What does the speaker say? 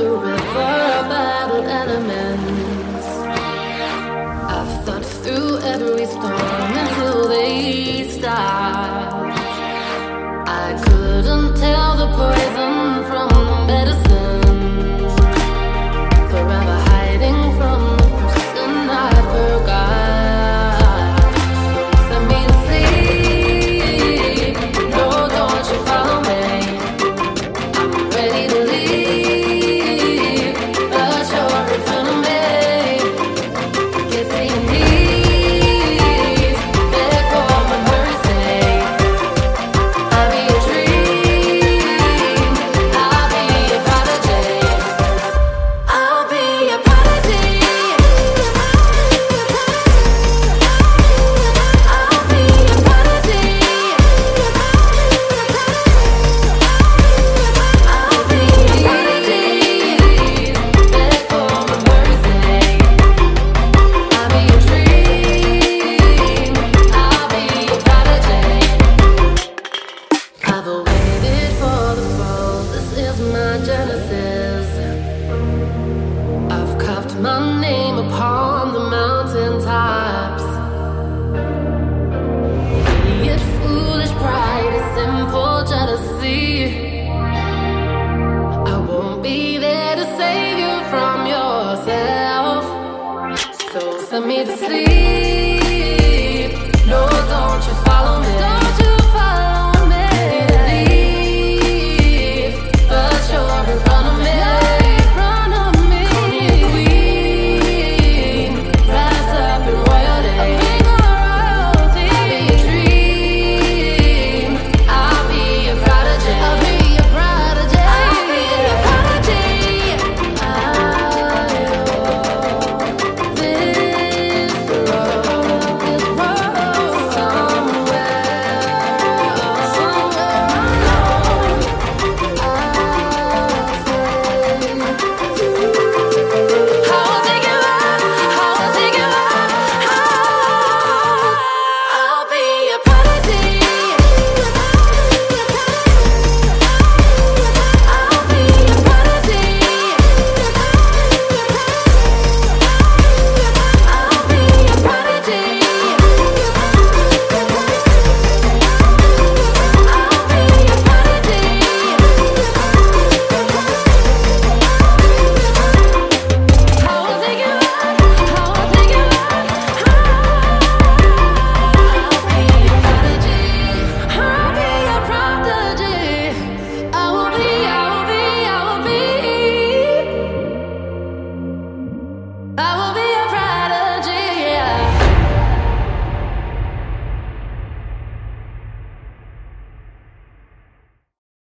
the rain. upon the mountain tops. Be it foolish pride, a simple jealousy. I won't be there to save you from yourself. So send me to sleep. No, don't you follow me.